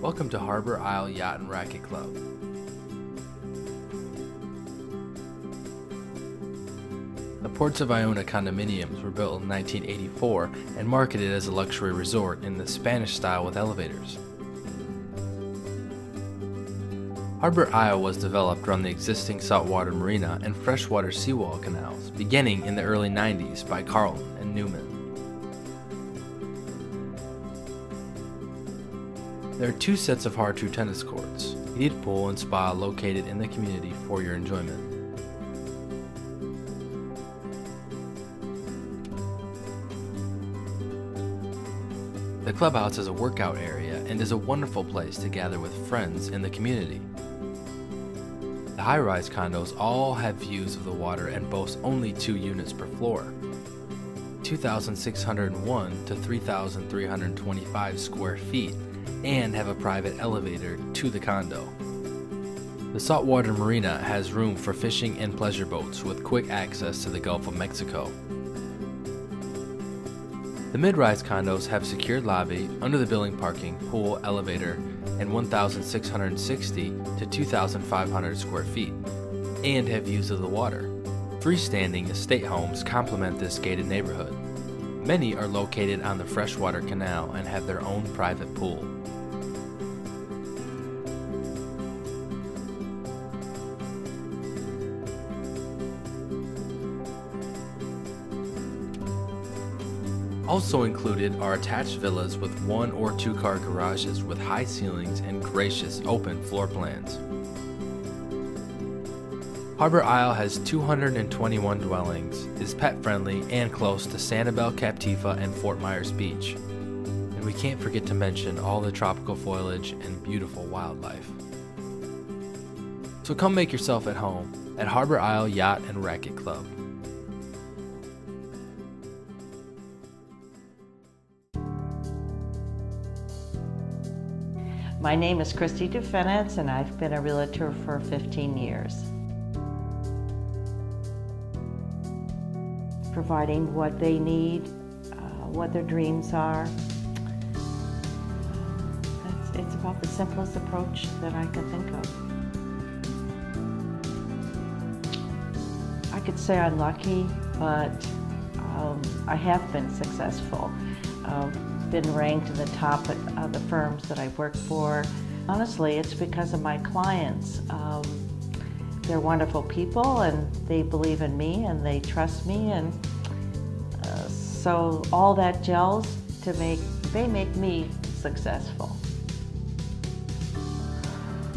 Welcome to Harbor Isle Yacht and Racquet Club. The Ports of Iona condominiums were built in 1984 and marketed as a luxury resort in the Spanish style with elevators. Harbor Isle was developed around the existing saltwater marina and freshwater seawall canals, beginning in the early 90s by Carlton and Newman. There are two sets of Har-Tru tennis courts, heated pool and spa located in the community for your enjoyment. The clubhouse is a workout area and is a wonderful place to gather with friends in the community. The high rise condos all have views of the water and boast only two units per floor 2,601 to 3,325 square feet and have a private elevator to the condo. The saltwater marina has room for fishing and pleasure boats with quick access to the Gulf of Mexico. The mid-rise condos have secured lobby, under the building parking, pool, elevator, and 1,660 to 2,500 square feet, and have views of the water. Freestanding estate homes complement this gated neighborhood. Many are located on the freshwater canal and have their own private pool. Also included are attached villas with one or two car garages with high ceilings and gracious open floor plans. Harbor Isle has 221 dwellings, is pet friendly, and close to Sanibel, Captiva, and Fort Myers Beach. And we can't forget to mention all the tropical foliage and beautiful wildlife. So come make yourself at home at Harbor Isle Yacht and Racquet Club. My name is Christie Dufinetz and I've been a realtor for 15 years. Providing what they need, uh, what their dreams are. It's, it's about the simplest approach that I can think of. I could say I'm lucky, but um, I have been successful. Uh, been ranked in the top of the firms that I've worked for. Honestly, it's because of my clients. Um, they're wonderful people and they believe in me and they trust me and uh, so all that gels to make, they make me successful.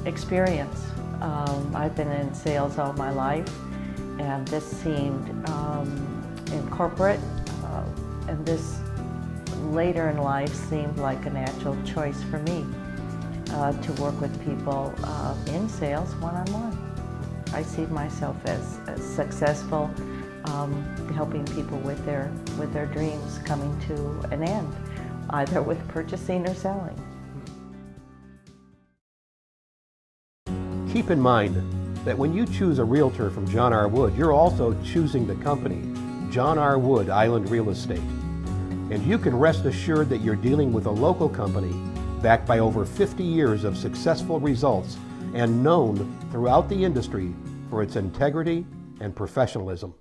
Experience. Um, I've been in sales all my life and this seemed um, in corporate uh, and this later in life seemed like a natural choice for me uh, to work with people uh, in sales one-on-one. I see myself as, as successful um, helping people with their, with their dreams coming to an end, either with purchasing or selling. Keep in mind that when you choose a realtor from John R. Wood, you're also choosing the company, John R. Wood Island Real Estate and you can rest assured that you're dealing with a local company backed by over 50 years of successful results and known throughout the industry for its integrity and professionalism.